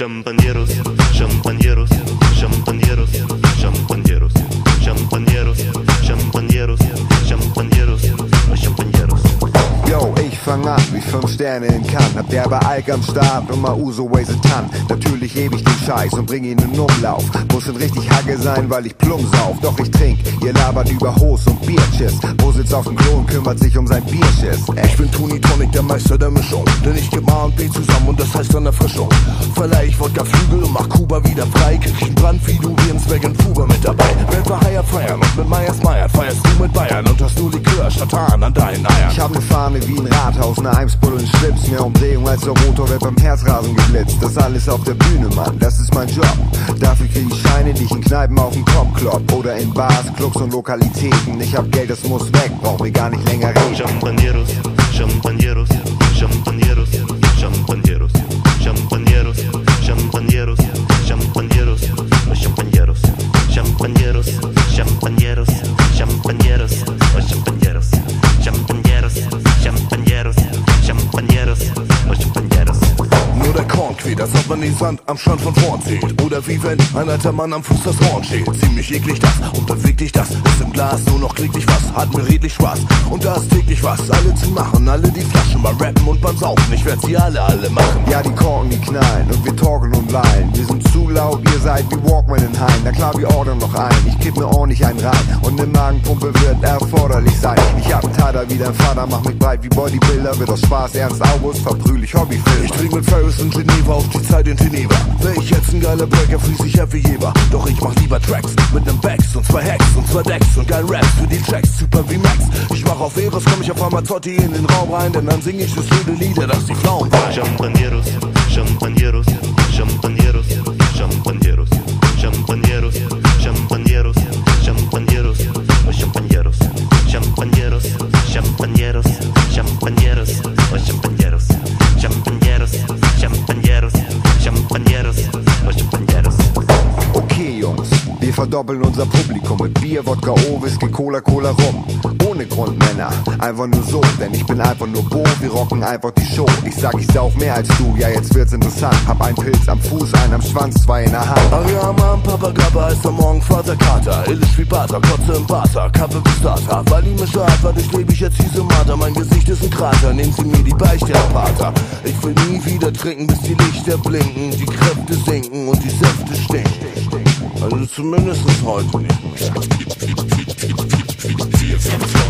Champañeros, champañeros, champañeros, champañeros, champañeros, Yo, ich fang an wie fünf Sterne in Cannes. Hab der bei Alk am Start und mal Uso Waze Tan. Natürlich heb ich den Scheiß und bring ihn in Umlauf. Muss schon richtig Hacke sein, weil ich plump sauf. Doch ich trink, ihr labert über Hos und Bierchiss. Wo sitzt auf dem Klo und kümmert sich um sein Bierschiss. Ey. Ich bin Toni Tonic, der Meister der Mischung. Denn ich geb A und B zusammen und das heißt dann Erfrischung. Verleih ich Wodka Flügel und mach Kuba wieder frei. Krieg ich Brand wie du Zweck in Fuber mit dabei. Welt verheiert feiern und mit Meyers Meier feierst du mit Bayern und hast du Likör, Statan an deinen Eiern. Ich hab ne Fahne wie ein Rathaus, ne Eimsbull und Schlips. Mehr Umdrehung als der Rotor wird beim Herzrasen geblitzt. Das alles auf der Bühne, Mann, das ist mein Job. Dafür krieg ich Scheine, die ich in Kneipen auf den Kopf klopp. Oder in Bars, Clubs und Lokalitäten. Ich hab Geld, das muss weg, brauch mir gar nicht länger reden. Champañeros, champañeros, champañeros, champañeros, champañeros, champañeros, champañeros, champañeros, champañeros, champañeros, champañeros, quält, als ob man den Sand am Strand von vorn zählt. Oder wie wenn ein alter Mann am Fuß das Horn steht. Ziemlich eklig das und beweglich das. Ist im Glas nur noch kläglich was, hat mir redlich Spaß. Und da ist täglich was, alle zu machen, alle die Flaschen mal rappen und beim Saufen. Ich werd sie alle, alle machen. Ja, die Korken, die knallen und wir torkeln lallen. Wir sind zu laut, ihr seid wie Walkman in Hallen. Na klar, wir ordern noch ein. Ich kipp mir ordentlich einen rein. Und ne Magenpumpe wird erforderlich sein. Ich hab einen Tada wie dein Vater, mach mich breit wie Bodybuilder. Wird aus Spaß ernst August, verprühl ich Hobbyfilme. Ich trink mit Ferris in Geneva auf die Zeit in Geneva. Wär ich jetzt ein geiler Breaker, fließ ich wie Jeber. Doch ich mach lieber Tracks mit nem Bags und zwei Hacks und zwei Decks und geil Raps für die Tracks, super wie Max. Ich mach auf Eres, komm ich auf Amazzotti in den Raum rein, denn dann sing ich das Lieder, dass die Frauen weinen. Champañeros, champañeros, champañeros, champañeros. Okay, Jungs, wir verdoppeln unser Publikum mit Bier, Wodka, O, Whisky, Cola, Cola, Rum. Ohne Grund, Männer, einfach nur so, denn ich bin einfach nur Bo, wir rocken einfach die Show. Ich sag, ich sauf mehr als du, ja, jetzt wird's interessant. Hab einen Pilz am Fuß, einen am Schwanz, zwei in der Hand. Ariam am Papa Gabba ist am Morgen Vater Kater Illisch wie Bata, Kotze im Bata, Kappe wie Starter Weil die Mische hat, war durchlebe ich jetzt diese Marter Mein Gesicht ist ein Krater, nehmen Sie mir die Beichte, Herr Pater Ich will nie wieder trinken, bis die Lichter blinken Die Kräfte sinken und die Säfte stinken Also zumindest heute nicht Ein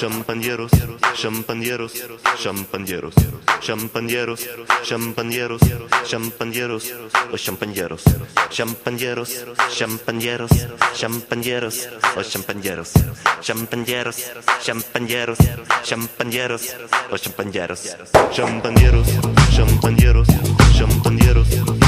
Champañeros, champañeros, champañeros, champañeros, champañeros, champañeros, o champañeros, champañeros, champañeros, champañeros, o champañeros, champañeros, champañeros, champañeros, o champañeros, champañeros, champañeros, champañeros,